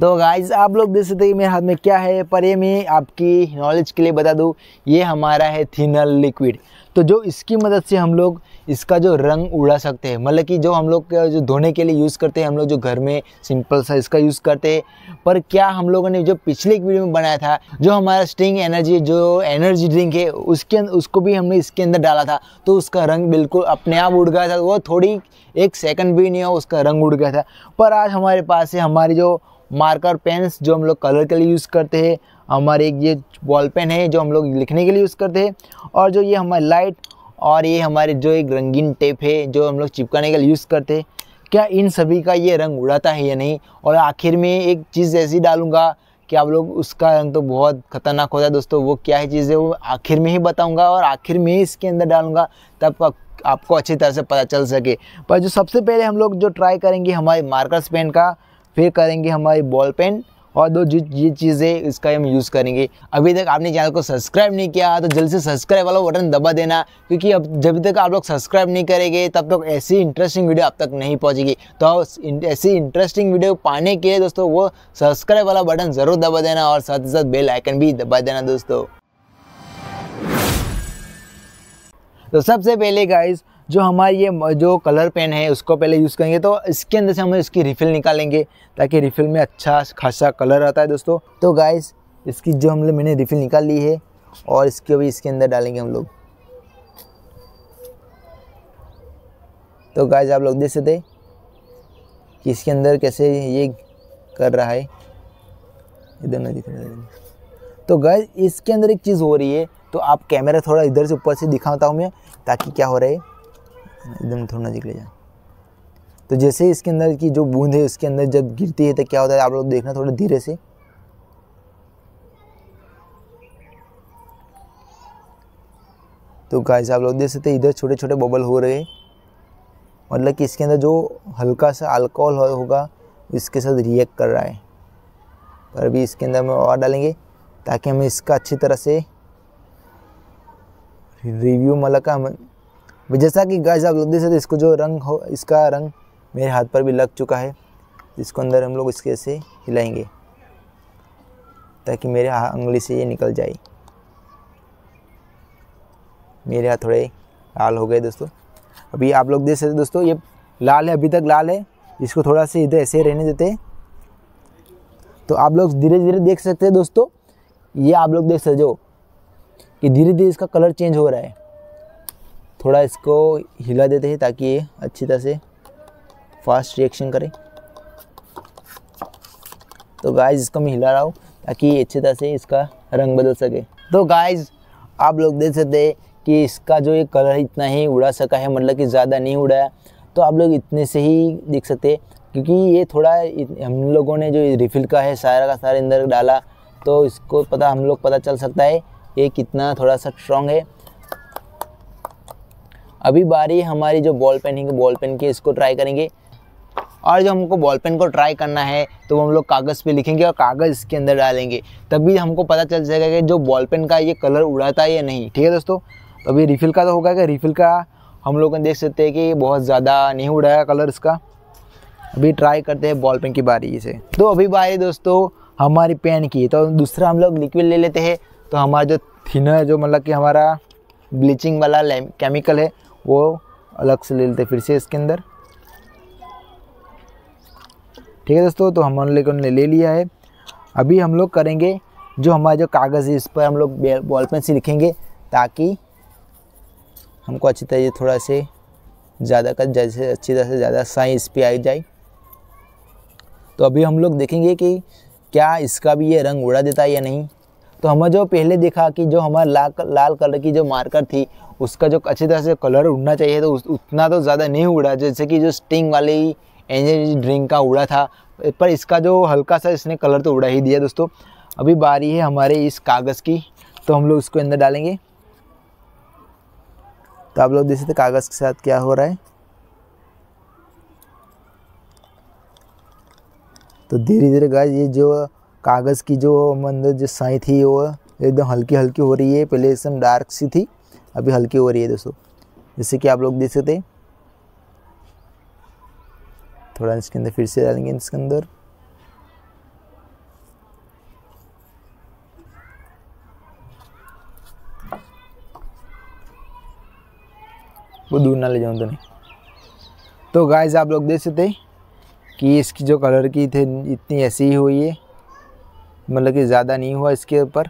तो गाइज़ आप लोग देख सकते हैं मेरे हाथ में क्या है, पर ये मैं आपकी नॉलेज के लिए बता दूँ, ये हमारा है थिनर लिक्विड तो जो इसकी मदद से हम लोग इसका जो रंग उड़ा सकते हैं मतलब कि जो हम लोग जो धोने के लिए यूज़ करते हैं, हम लोग जो घर में सिंपल सा इसका यूज़ करते हैं। पर क्या हम लोगों ने जो पिछले एक वीडियो में बनाया था, जो हमारा स्टिंग एनर्जी जो एनर्जी ड्रिंक है, उसके उसको भी हमने इसके अंदर डाला था तो उसका रंग बिल्कुल अपने आप उड़ गया था। वो थोड़ी एक सेकंड भी नहीं हो उसका रंग उड़ गया था। पर आज हमारे पास है हमारी जो मार्कर पेन्स जो हम लोग कलर के लिए यूज़ करते हैं हमारे एक ये बॉल पेन है, जो हम लोग लिखने के लिए यूज़ करते हैं। और जो ये हमारी लाइट और ये हमारे जो एक रंगीन टेप है, जो हम लोग चिपकाने के लिए यूज़ करते हैं। क्या इन सभी का ये रंग उड़ाता है या नहीं? और आखिर में एक चीज़ ऐसी डालूँगा कि आप लोग, उसका रंग तो बहुत खतरनाक होता है दोस्तों, वो क्या है चीज़ है वो आखिर में ही बताऊँगा और आखिर में ही इसके अंदर डालूँगा, तब आपको अच्छी तरह से पता चल सके। पर जो सबसे पहले हम लोग जो ट्राई करेंगे हमारे मार्कर्स पेन का, फिर करेंगे हमारी बॉल पेन और दो जो ये चीज़ें इसका हम यूज़ करेंगे। अभी तक आपने चैनल को सब्सक्राइब नहीं किया तो जल्द से सब्सक्राइब वाला बटन दबा देना, क्योंकि अब, जब तक आप लोग सब्सक्राइब नहीं करेंगे, तब तक ऐसी इंटरेस्टिंग वीडियो आप तक नहीं पहुँचेगी। तो ऐसी इंटरेस्टिंग वीडियो पाने के लिए दोस्तों, वो सब्सक्राइब वाला बटन ज़रूर दबा देना और साथ ही साथ बेल आइकन भी दबा देना दोस्तों। तो सबसे पहले गाइज़ जो हमारी ये जो कलर पेन है, उसको पहले यूज़ करेंगे तो इसके अंदर से हम इसकी रिफ़िल निकालेंगे ताकि रिफ़िल में अच्छा खासा कलर आता है दोस्तों। तो गाइस इसकी जो हम लोग मैंने रिफ़िल निकाल ली है और इसके भी इसके अंदर डालेंगे हम लोग। तो गाइस आप लोग देख सकते कि इसके अंदर कैसे ये कर रहा है। इधर नहीं दिख रहा है तो गाइस इसके अंदर एक चीज़ हो रही है तो आप कैमरा थोड़ा इधर से ऊपर से दिखाता हूँ मैं, ताकि क्या हो रहा है। एकदम थोड़ा नजीक ले जाए। तो जैसे इसके अंदर की जो बूंद है उसके अंदर जब गिरती है तो क्या होता है, आप लोग देखना थोड़ा धीरे से। तो गाइस आप लोग देख सकते हैं, इधर छोटे छोटे बबल हो रहे हैं। मतलब कि इसके अंदर जो हल्का सा अल्कोहल होगा, इसके साथ रिएक्ट कर रहा है। पर अभी इसके अंदर हम और डालेंगे, ताकि हमें इसका अच्छी तरह से रिव्यू मतलब का जैसा कि गाइस आप लोग देख सकते इसको जो रंग हो, इसका रंग मेरे हाथ पर भी लग चुका है। इसको अंदर हम लोग इसके ऐसे हिलाएँगे, ताकि मेरे उंगली से ये निकल जाए। मेरे हाथ थोड़े लाल हो गए दोस्तों। अभी आप लोग देख सकते दोस्तों, ये लाल है, अभी तक लाल है। इसको थोड़ा सा इधर ऐसे रहने देते तो आप लोग धीरे धीरे देख सकते हैं दोस्तों, ये आप लोग देख सकते हो कि धीरे धीरे इसका कलर चेंज हो रहा है। थोड़ा इसको हिला देते हैं ताकि ये अच्छी तरह से फास्ट रिएक्शन करे। तो गाइस इसको मैं हिला रहा हूँ ताकि ये अच्छी तरह से इसका रंग बदल सके। तो गाइस आप लोग देख सकते हैं कि इसका जो ये कलर इतना ही उड़ा सका है मतलब कि ज़्यादा नहीं उड़ाया तो आप लोग इतने से ही देख सकते हैं, क्योंकि ये थोड़ा हम लोगों ने जो रिफ़िल का है, सारा का सारा अंदर डाला तो इसको पता, हम लोग पता चल सकता है ये कितना थोड़ा सा स्ट्रॉन्ग है। अभी बारी हमारी जो बॉल पेन है बॉल पेन की इसको ट्राई करेंगे। और जब हमको बॉल पेन को ट्राई करना है तो हम लोग कागज़ पे लिखेंगे और कागज़ इसके अंदर डालेंगे। तभी हमको पता चल जाएगा कि जो बॉल पेन का ये कलर उड़ाता है या नहीं। ठीक है दोस्तों? तो अभी रिफ़िल का तो होगा कि रिफ़िल का हम लोग देख सकते हैं कि बहुत ज़्यादा नहीं उड़ाया कलर इसका। अभी ट्राई करते हैं बॉल पेन की बारी से। तो अभी बारी दोस्तों, हमारी पेन की। तो दूसरा हम लोग लिक्विड ले लेते हैं। तो हमारा जो थिनर जो मतलब कि हमारा ब्लीचिंग वाला केमिकल है वो अलग से ले लेते फिर से इसके अंदर। ठीक है दोस्तों तो हम लोगों ने ले लिया है। अभी हम लोग करेंगे जो हमारा जो कागज़ है, इस पर हम लोग बॉल पेन से लिखेंगे ताकि हमको अच्छी तरह से थोड़ा से ज़्यादा का जैसे अच्छी तरह से ज़्यादा साई इस पर आ जाए। तो अभी हम लोग देखेंगे कि क्या इसका भी ये रंग उड़ा देता है या नहीं। तो हमें जो पहले देखा कि जो हमारा लाल लाल कलर की जो मार्कर थी, उसका जो अच्छी तरह से कलर उड़ना चाहिए तो उतना तो ज़्यादा नहीं उड़ा। जैसे कि जो स्टिंग वाली एनर्जी ड्रिंक का उड़ा था, पर इसका जो हल्का सा इसने कलर तो उड़ा ही दिया दोस्तों। अभी बारी है हमारे इस कागज़ की तो हम लोग उसको अंदर डालेंगे। तो आप लोग देख सकते कागज़ के साथ क्या हो रहा है। तो धीरे धीरे गाय ये जो कागज़ की जो मंद जो साई थी, वो एकदम हल्की हल्की हो रही है। पहले एकदम डार्क सी थी, अभी हल्की हो रही है दोस्तों। जैसे कि आप लोग देख सकते थोड़ा इसके अंदर फिर से डालेंगे इसके अंदर। वो दूर ना ले जाऊँ तो नहीं। तो गाइज़ आप लोग देख सकते कि इसकी जो कलर की थे, इतनी ऐसी ही हुई है। मतलब कि ज़्यादा नहीं हुआ इसके ऊपर।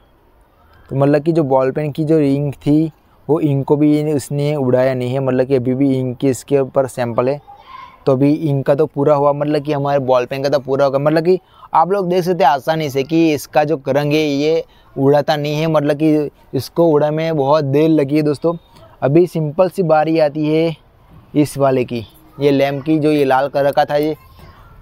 तो मतलब कि जो बॉल पेन की जो इंक थी, वो इंक को भी उसने उड़ाया नहीं है। मतलब कि अभी भी इंक की इसके ऊपर सैंपल है। तो अभी इंक का तो पूरा हुआ मतलब कि हमारे बॉल पेन का तो पूरा होगा। मतलब कि आप लोग देख सकते आसानी से कि इसका जो रंग है, ये उड़ाता नहीं है। मतलब कि इसको उड़ा में बहुत देर लगी है दोस्तों। अभी सिंपल सी बारी आती है इस वाले की। ये लैम्प की जो ये लाल कलर का था ये।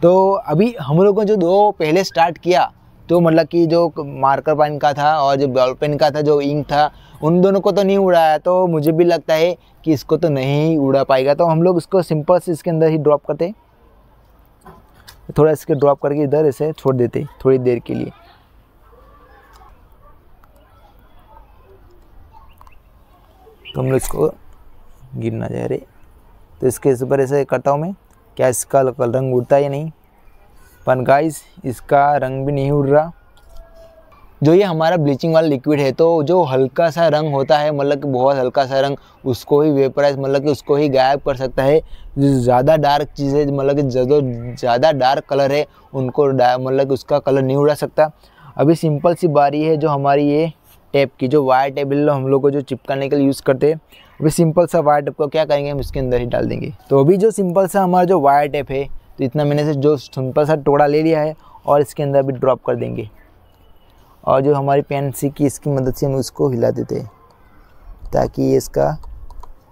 तो अभी हम लोगों ने जो दो पहले स्टार्ट किया तो मतलब कि जो मार्कर पेन का था और जो बॉल पेन का था, जो इंक था, उन दोनों को तो नहीं उड़ाया तो मुझे भी लगता है कि इसको तो नहीं उड़ा पाएगा। तो हम लोग इसको सिंपल से इसके अंदर ही ड्रॉप करते थोड़ा इसके ड्रॉप करके इधर इसे छोड़ देते थोड़ी देर के लिए। तो हम लोग इसको गिरना जाए रहे तो इसके ऊपर ऐसे करता हूँ मैं। क्या इसका रंग उड़ता है या नहीं? पर गाइस इसका रंग भी नहीं उड़ रहा। जो ये हमारा ब्लीचिंग वाला लिक्विड है तो जो हल्का सा रंग होता है मतलब कि बहुत हल्का सा रंग, उसको ही वेपराइज मतलब कि उसको ही गायब कर सकता है। जो ज़्यादा डार्क चीज़ें मतलब कि जो ज़्यादा डार्क कलर है, उनको मतलब कि उसका कलर नहीं उड़ा सकता। अभी सिंपल सी बारी है जो हमारी ये टेप की, जो वायर टेप हम लोग को जो चिपकाने के लिए यूज़ करते हैं। अभी सिंपल सा वायर टेप को क्या करेंगे, हम इसके अंदर ही डाल देंगे। तो अभी जो सिंपल सा हमारा जो वायर टेप है तो इतना मैंने से जो सिंपल सा टुकड़ा ले लिया है और इसके अंदर भी ड्रॉप कर देंगे। और जो हमारी पेन सी की इसकी मदद से हम उसको हिला देते हैं, ताकि इसका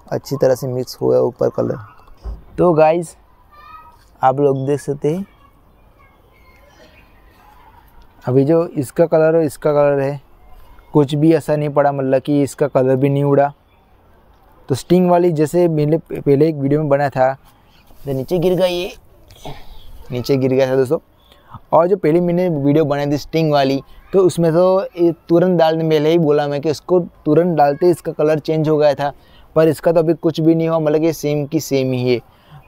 अच्छी तरह से मिक्स हुआ ऊपर कलर तो गाइस आप लोग देख सकते हैं, अभी जो इसका कलर और इसका कलर है। कुछ भी असर नहीं पड़ा मतलब कि इसका कलर भी नहीं उड़ा। तो स्टिंग वाली जैसे मैंने पहले एक वीडियो में बनाया था तो नीचे गिर गया ये। नीचे गिर गया था दोस्तों। और जो पहली मैंने वीडियो बनाई थी स्टिंग वाली तो उसमें तो तुरंत डालने पहले ही बोला मैं कि इसको तुरंत डालते इसका कलर चेंज हो गया था, पर इसका तो अभी कुछ भी नहीं हुआ मतलब ये सेम की सेम ही है।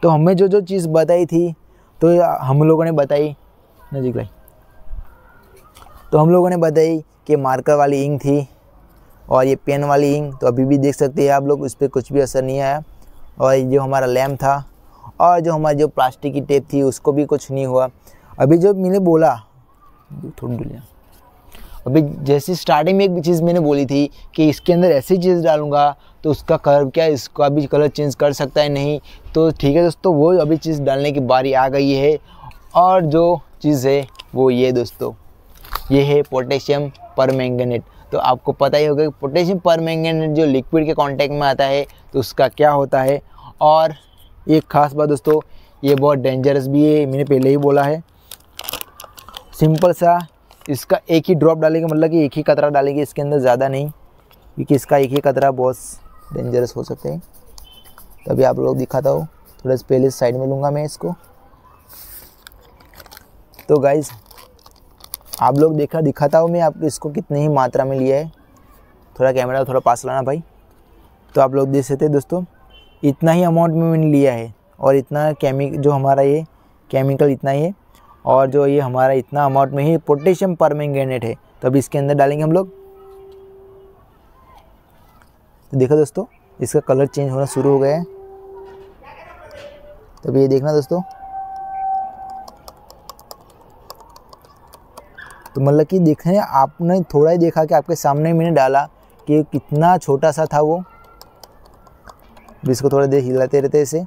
तो हमें जो जो चीज़ बताई थी तो हम लोगों ने बताई, नजीक भाई तो हम लोगों ने बताई कि मार्कर वाली इंक थी, और ये पेन वाली इंक तो अभी भी देख सकते हैं आप लोग, उस पर कुछ भी असर नहीं आया। और जो हमारा लैम्प था और जो हमारी जो प्लास्टिक की टेप थी, उसको भी कुछ नहीं हुआ। अभी जो मैंने बोला, थोड़ी डुलिया अभी जैसे स्टार्टिंग में एक चीज़ मैंने बोली थी कि इसके अंदर ऐसी चीज़ डालूँगा तो उसका कलर क्या, इसका भी कलर चेंज कर सकता है नहीं? तो ठीक है दोस्तों, वो अभी चीज़ डालने की बारी आ गई है। और जो चीज़ है, वो ये दोस्तों, ये है पोटेशियम परमैंगनेट। तो आपको पता ही होगा कि पोटेशियम परमैंगनेट जो लिक्विड के कांटेक्ट में आता है तो उसका क्या होता है? और एक ख़ास बात दोस्तों, ये बहुत डेंजरस भी है, मैंने पहले ही बोला है। सिंपल सा, इसका एक ही ड्रॉप डालेंगे मतलब कि एक ही कतरा डालेंगे इसके अंदर ज़्यादा नहीं, क्योंकि इसका एक ही कतरा बहुत डेंजरस हो सकते हैं। तो अभी आप लोग दिखाता हो, थोड़ा सा पहले साइड में लूँगा मैं इसको। तो गाइज़ आप लोग देखा, दिखाता हूँ मैं आप इसको कितने ही मात्रा में लिया है। थोड़ा कैमरा थोड़ा पास लाना भाई। तो आप लोग देख सकते दोस्तों इतना ही अमाउंट में मैंने लिया है और इतना केमिक जो हमारा ये केमिकल इतना ही है और जो ये हमारा इतना अमाउंट में ही पोटेशियम परमेंगनेट है तो अभी इसके अंदर डालेंगे हम लोग। तो देखो दोस्तों, इसका कलर चेंज होना शुरू हो गया है। तो ये देखना दोस्तों। तो मतलब कि देखें आपने थोड़ा ही देखा कि आपके सामने मैंने डाला कि कितना छोटा सा था वो। इसको थोड़ा देर हिलाते रहते इसे,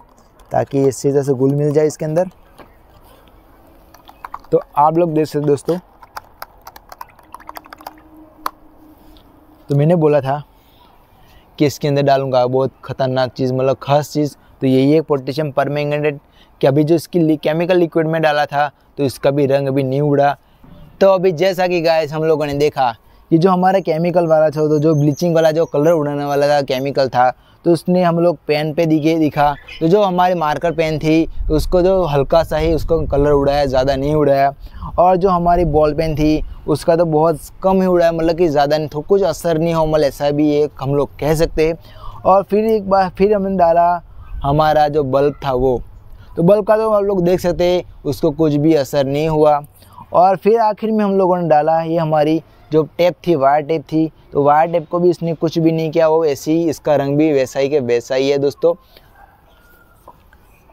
ताकि इस चीज़ से गुल मिल जाए इसके अंदर। तो आप लोग देख सकते दोस्तों तो मैंने बोला था कि इसके अंदर डालूँगा बहुत ख़तरनाक चीज़ मतलब खास चीज़। तो यही है पोटेशियम परमैंगनेट, कि अभी जो इसकी केमिकल लिक्विड में डाला था तो इसका भी रंग अभी नहीं उड़ा। तो अभी जैसा कि गाय हम लोगों ने देखा कि जो हमारा केमिकल वाला था तो जो ब्लीचिंग वाला, जो कलर उड़ाने वाला था केमिकल था तो उसने हम लोग पेन पे दिखे, दिखा। तो जो हमारी मार्कर पेन थी तो उसको जो हल्का सा ही उसको कलर उड़ाया, ज़्यादा नहीं उड़ाया। और जो हमारी बॉल पेन थी, उसका तो बहुत कम ही उड़ाया मतलब कि ज़्यादा नहीं तो कुछ असर नहीं हो मतलब ऐसा भी एक हम लोग कह सकते और फिर एक बार फिर हमने डाला हमारा जो बल्ब था वो। तो बल्ब का तो हम लोग देख सकते उसको कुछ भी असर नहीं हुआ। और फिर आखिर में हम लोगों ने डाला ये हमारी जो टेप थी, वायर टेप थी तो वायर टेप को भी इसने कुछ भी नहीं किया, वो ऐसे ही, इसका रंग भी वैसा ही के वैसा ही है दोस्तों।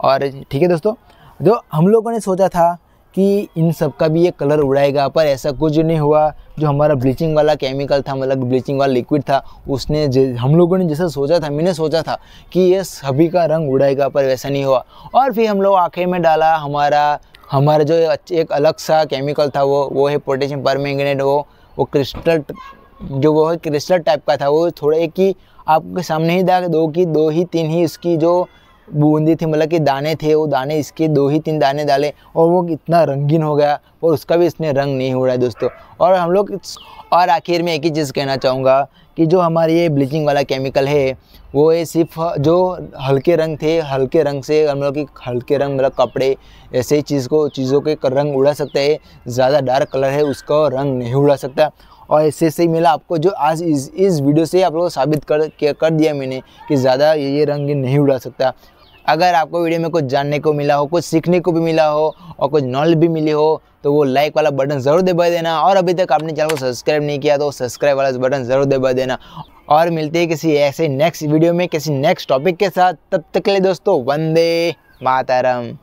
और ठीक है दोस्तों, जो हम लोगों ने सोचा था कि इन सब का भी ये कलर उड़ाएगा, पर ऐसा कुछ नहीं हुआ। जो हमारा ब्लीचिंग वाला केमिकल था मतलब ब्लीचिंग वाला लिक्विड था, उसने हम लोगों ने जैसा सोचा था, मैंने सोचा था कि ये सभी का रंग उड़ाएगा, पर वैसा नहीं हुआ। और फिर हम लोग आँखें में डाला, हमारा हमारा जो एक अलग सा केमिकल था, वो वो है पोटेशियम परमैंगनेट वो वो क्रिस्टल जो वो है क्रिस्टल टाइप का था, वो थोड़े ही आपके सामने ही दो की, दो ही, तीन ही इसकी जो बूंदी थी मतलब कि दाने थे, वो दाने इसके दो ही, तीन दाने डाले और वो इतना रंगीन हो गया और उसका भी इसने रंग नहीं उड़ा दोस्तों। और हम लोग और आखिर में एक ही चीज़ कहना चाहूँगा कि जो हमारे ये ब्लीचिंग वाला केमिकल है वो ये सिर्फ़ जो हल्के रंग थे, हल्के रंग से लोग की हल्के रंग मतलब कपड़े, ऐसे ही चीज़ को, चीज़ों के रंग उड़ा सकता है, ज़्यादा डार्क कलर है, उसका रंग नहीं उड़ा सकता। और ऐसे से ही मिला आपको जो आज इस इस वीडियो से आप लोग साबित कर कर दिया मैंने कि ज़्यादा ये रंग नहीं उड़ा सकता। अगर आपको वीडियो में कुछ जानने को मिला हो, कुछ सीखने को भी मिला हो और कुछ नॉलेज भी मिली हो तो वो लाइक वाला बटन ज़रूर दबा देना। और अभी तक आपने चैनल को सब्सक्राइब नहीं किया तो सब्सक्राइब वाला बटन ज़रूर दबा देना। और मिलते हैं किसी ऐसे नेक्स्ट वीडियो में, किसी नेक्स्ट टॉपिक के साथ। तब तक के लिए दोस्तों, वंदे मातरम।